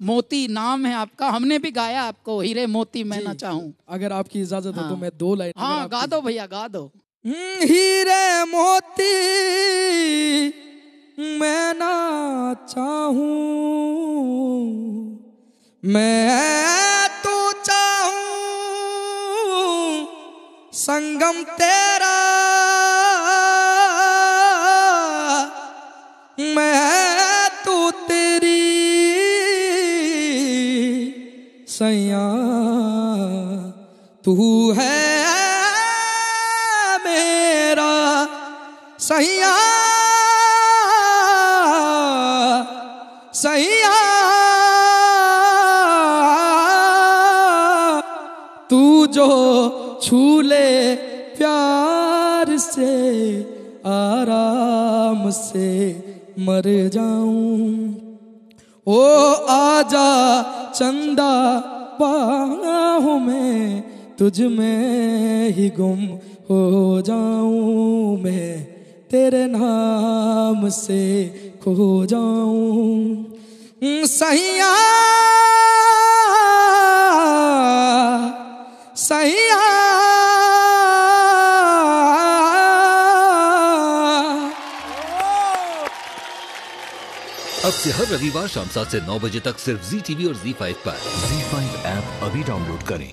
मोती नाम है आपका हमने भी गाया आपको हीरे मोती मैं ना चाहूँ अगर आपकी इजाज़त हाँ। हो तो हाँ। मैं दो लाइन हाँ गा दो भैया गा दो हम्म, हीरे मोती मैं ना चाहूँ मैं तो चाहूँ संगम तेरा मैं सैया, तू है मेरा सैया। सैया, तू जो छूले प्यार से, आराम से मर जाऊँ। ओ आजा चंदा बाहों मैं, तुझ में ही गुम हो जाऊँ मैं, तेरे नाम से खो जाऊँ। सैया सैया अब से हर रविवार शाम सात से नौ बजे तक सिर्फ़ जी टीवी और जी फाइव पर। जी फाइव ऐप अभी डाउनलोड करें।